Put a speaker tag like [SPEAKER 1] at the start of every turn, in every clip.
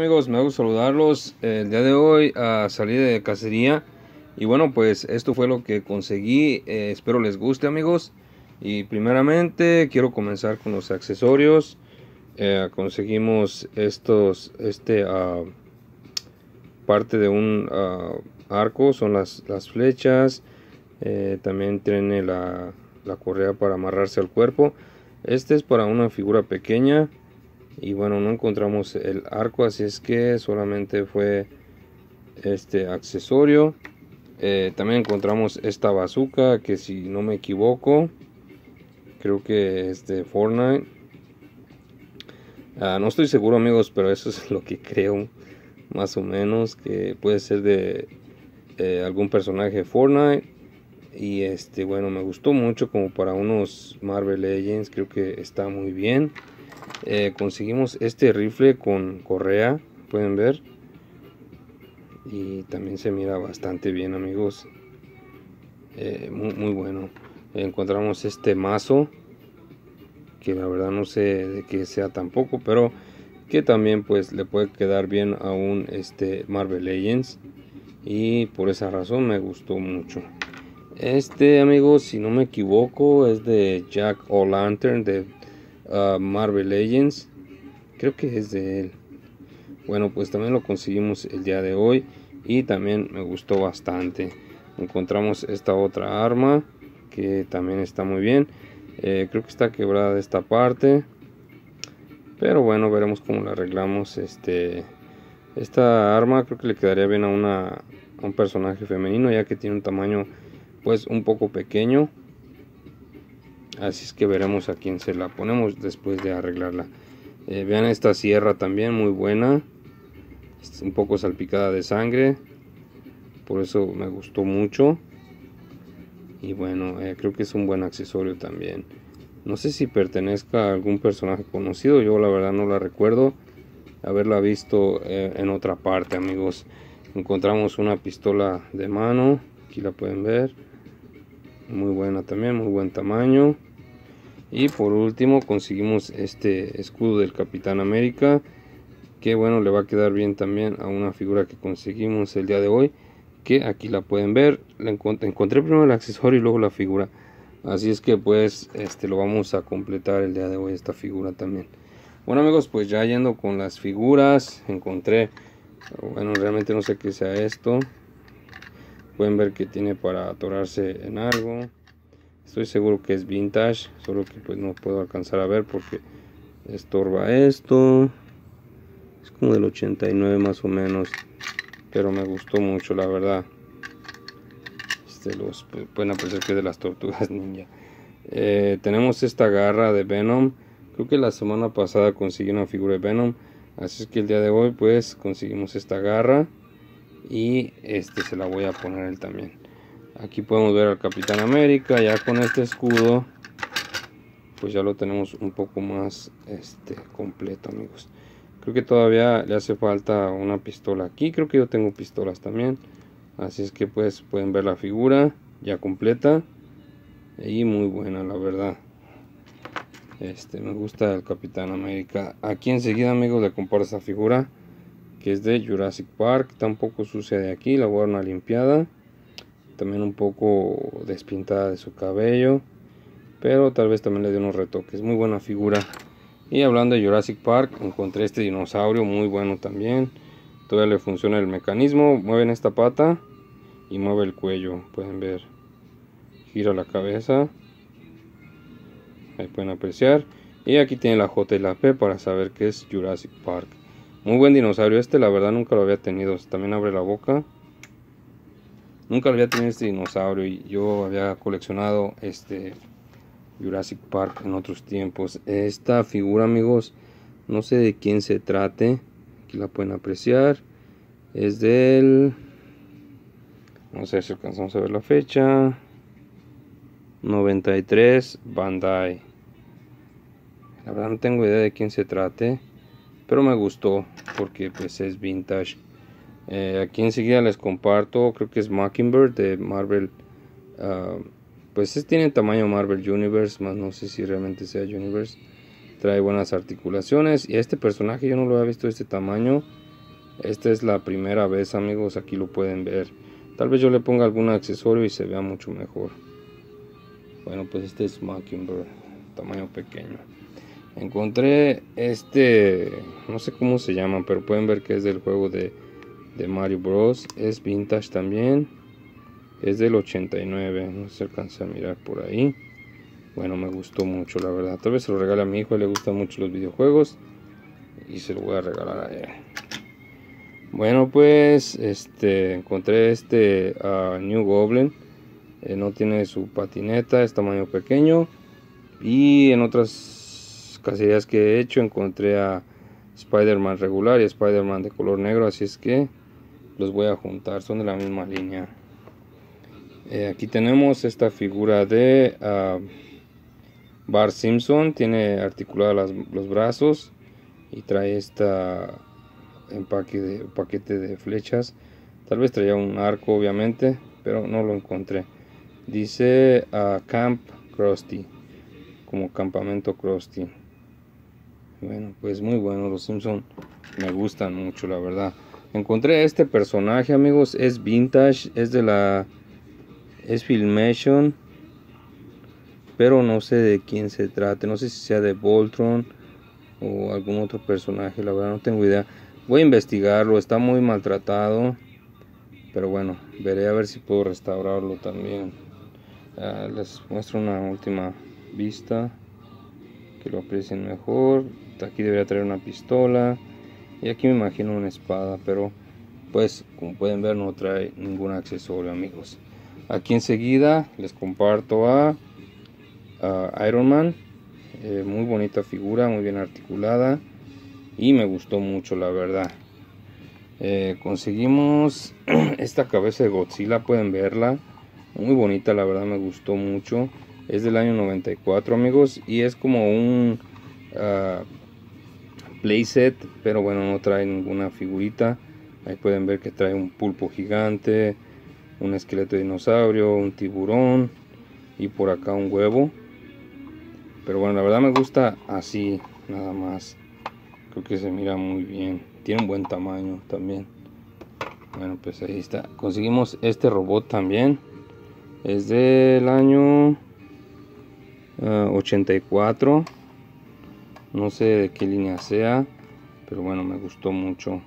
[SPEAKER 1] Amigos, me gusta saludarlos el día de hoy a salir de cacería. Y bueno pues esto fue lo que conseguí, eh, espero les guste amigos. Y primeramente quiero comenzar con los accesorios, eh, conseguimos estos, este uh, parte de un uh, arco, son las, las flechas, eh, también tiene la, la correa para amarrarse al cuerpo, este es para una figura pequeña y bueno no encontramos el arco así es que solamente fue este accesorio. Eh, también encontramos esta bazooka que si no me equivoco creo que es de Fortnite. Ah, no estoy seguro amigos pero eso es lo que creo más o menos que puede ser de eh, algún personaje Fortnite. Y este bueno me gustó mucho como para unos Marvel Legends creo que está muy bien eh, conseguimos este rifle con correa pueden ver. Y también se mira bastante bien amigos. Eh, muy, muy, bueno. Encontramos este mazo que la verdad no sé de qué sea tampoco pero que también pues le puede quedar bien a un este Marvel Legends. Y por esa razón me gustó mucho. Este amigos si no me equivoco es de Jack O'Lantern de Marvel Legends. Creo que es de él. Bueno, pues también lo conseguimos el día de hoy y también me gustó bastante. Encontramos esta otra arma que también está muy bien. Eh, creo que está quebrada esta parte. Pero bueno, veremos cómo la arreglamos. Este, esta arma creo que le quedaría bien a, una, a un personaje femenino ya que tiene un tamaño pues un poco pequeño así es que veremos a quién se la ponemos después de arreglarla. Eh, vean esta sierra también muy buena. Es un poco salpicada de sangre. Por eso me gustó mucho. Y bueno eh, creo que es un buen accesorio también. No sé si pertenezca a algún personaje conocido. Yo la verdad no la recuerdo. Haberla visto eh, en otra parte amigos. Encontramos una pistola de mano. Aquí la pueden ver. Muy buena también muy buen tamaño y por último conseguimos este escudo del Capitán América. Que bueno, le va a quedar bien también a una figura que conseguimos el día de hoy. Que aquí la pueden ver. La encontré, primero el accesorio y luego la figura. Así es que pues este lo vamos a completar el día de hoy esta figura también. Bueno amigos, pues ya yendo con las figuras, encontré, bueno realmente no sé qué sea esto. Pueden ver que tiene para atorarse en algo. Estoy seguro que es vintage, solo que pues no puedo alcanzar a ver porque estorba esto. Es como del 89 más o menos, pero me gustó mucho la verdad. Este, los pueden apreciar que es de las tortugas ninja. Eh, tenemos esta garra de Venom. Creo que la semana pasada conseguí una figura de Venom. Así es que el día de hoy pues conseguimos esta garra. Y este se la voy a poner él también. Aquí podemos ver al Capitán América ya con este escudo. Pues ya lo tenemos un poco más este, completo amigos. Creo que todavía le hace falta una pistola aquí. Creo que yo tengo pistolas también. Así es que pues pueden ver la figura ya completa. Y muy buena la verdad. Este, me gusta el Capitán América. Aquí enseguida amigos le comparo esa figura. Que es de Jurassic Park. Está un poco sucia de aquí. La voy a dar una limpiada también un poco despintada de su cabello pero tal vez también le dio unos retoques. Muy buena figura. Y hablando de Jurassic Park encontré este dinosaurio muy bueno también. Todavía le funciona el mecanismo mueven esta pata y mueve el cuello pueden ver. Gira la cabeza. Ahí pueden apreciar. Y aquí tiene la J y la P para saber que es Jurassic Park. Muy buen dinosaurio este la verdad nunca lo había tenido. También abre la boca Nunca había tenido este dinosaurio y yo había coleccionado este Jurassic Park en otros tiempos. Esta figura, amigos, no sé de quién se trate. Aquí la pueden apreciar. Es del... No sé si alcanzamos a ver la fecha. 93 Bandai. La verdad no tengo idea de quién se trate. Pero me gustó porque pues es vintage. Eh, aquí enseguida les comparto, creo que es Mockingbird de Marvel. Uh, pues es, tiene tamaño Marvel Universe, más no sé si realmente sea Universe. Trae buenas articulaciones y este personaje yo no lo había visto de este tamaño. esta es la primera vez amigos aquí lo pueden ver tal vez yo le ponga algún accesorio y se vea mucho mejor bueno pues este es Mockingbird tamaño pequeño encontré este no sé cómo se llama pero pueden ver que es del juego de, de Mario Bros. Es vintage también. Es del 89 no se alcanza a mirar por ahí. Bueno me gustó mucho la verdad. Tal vez se lo regale a mi hijo le gustan mucho los videojuegos. Y se lo voy a regalar a él. Bueno pues este encontré este uh, New Goblin. Eh, no tiene su patineta es tamaño pequeño. Y en otras caserías que he hecho encontré a Spider-Man regular y Spider-Man de color negro. Así es que los voy a juntar son de la misma línea. Eh, aquí tenemos esta figura de uh, Bart Simpson tiene articulados los brazos y trae esta empaque de paquete de flechas. Tal vez traía un arco obviamente pero no lo encontré. Dice a Camp Krusty como campamento Krusty. Bueno pues muy bueno los Simpson me gustan mucho la verdad encontré este personaje amigos es vintage es de la es Filmation pero no sé de quién se trate no sé si sea de Voltron o algún otro personaje, la verdad no tengo idea. Voy a investigarlo, está muy maltratado, pero bueno, veré a ver si puedo restaurarlo también. Ah, les muestro una última vista, que lo aprecien mejor. Aquí debería traer una pistola y aquí me imagino una espada, pero pues como pueden ver no trae ningún accesorio amigos. Aquí enseguida les comparto a, Iron Man eh, muy bonita figura, muy bien articulada y me gustó mucho la verdad. Eh, conseguimos esta cabeza de Godzilla, pueden verla, muy bonita la verdad, me gustó mucho. Es del año 94 amigos y es como un uh, playset, pero bueno, no trae ninguna figurita. Ahí pueden ver que trae un pulpo gigante, un esqueleto de dinosaurio, un tiburón y por acá un huevo. Pero bueno, la verdad me gusta así, nada más. Creo que se mira muy bien. Tiene un buen tamaño también. Bueno, pues ahí está. Conseguimos este robot también. Es del año 84. No sé de qué línea sea. Pero bueno, me gustó mucho.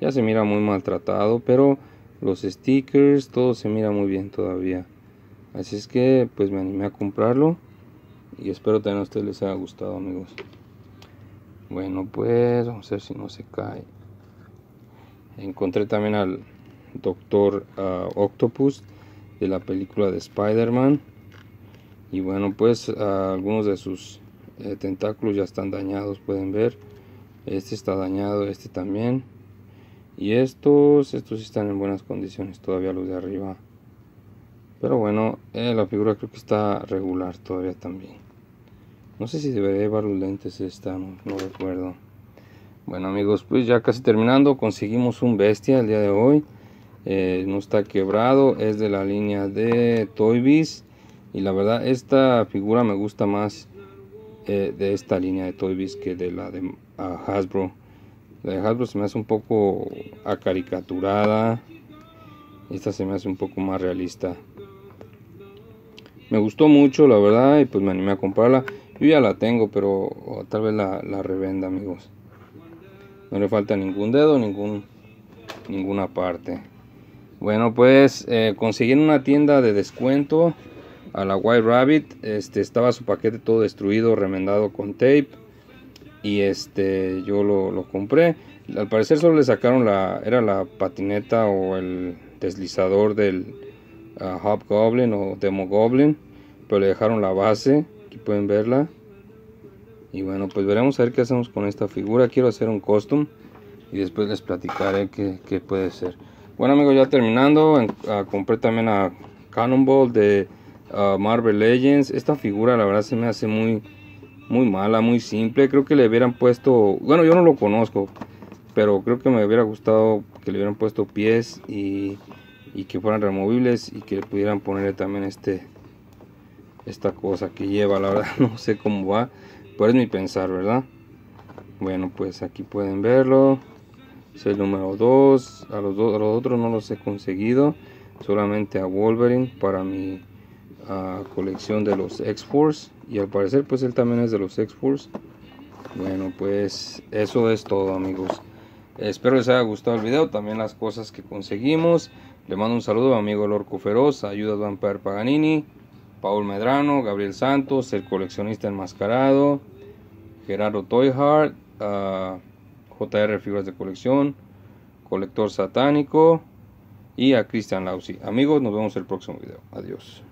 [SPEAKER 1] Ya se mira muy maltratado. Pero los stickers, todo se mira muy bien todavía. Así es que pues me animé a comprarlo y espero también a ustedes les haya gustado amigos bueno pues vamos a ver si no se cae encontré también al doctor ah, octopus de la película de spider-man y bueno pues algunos de sus eh, tentáculos ya están dañados pueden ver este está dañado este también y estos estos están en buenas condiciones todavía los de arriba pero bueno eh, la figura creo que está regular todavía también no sé si debería llevar los lentes esta, no, recuerdo. Bueno amigos, pues ya casi terminando, conseguimos un bestia el día de hoy. Eh, no está quebrado, es de la línea de Toy Biz. Y la verdad, esta figura me gusta más eh, de esta línea de Toy Biz que de la de Hasbro. La de Hasbro se me hace un poco acaricaturada. Esta se me hace un poco más realista. Me gustó mucho, la verdad, y pues me animé a comprarla. Yo ya la tengo, pero tal vez la, revenda, amigos. No le falta ningún dedo, ningún, ninguna parte. Bueno, pues eh, conseguí en una tienda de descuento a la White Rabbit. Este estaba su paquete todo destruido, remendado con tape. Y este yo lo, compré. Al parecer solo le sacaron la. Era la patineta o el deslizador del uh, Hobgoblin o Demogoblin. Pero le dejaron la base aquí pueden verla y bueno pues veremos a ver qué hacemos con esta figura quiero hacer un custom y después les platicaré qué, puede ser bueno amigos ya terminando ah, compré también a Cannonball de Marvel Legends esta figura la verdad se me hace muy muy mala muy simple creo que le hubieran puesto bueno yo no lo conozco pero creo que me hubiera gustado que le hubieran puesto pies y, que fueran removibles y que pudieran poner también este esta cosa que lleva, la verdad no sé cómo va, pero es mi pensar, ¿verdad? Bueno, pues aquí pueden verlo. es el número 2. A los, a los otros no los he conseguido. Solamente a Wolverine para mi ah, colección de los X-Force. Y al parecer pues él también es de los X-Force. Bueno pues eso es todo amigos. Espero les haya gustado el video. También las cosas que conseguimos. Le mando un saludo a mi amigo Lorco Feroz. Ayuda Vampire Paganini. Paul Medrano, Gabriel Santos, el coleccionista enmascarado, Gerardo Toyhart, uh, JR Figuras de Colección, Colector Satánico y a Cristian Lausi. Amigos, nos vemos el próximo video. Adiós.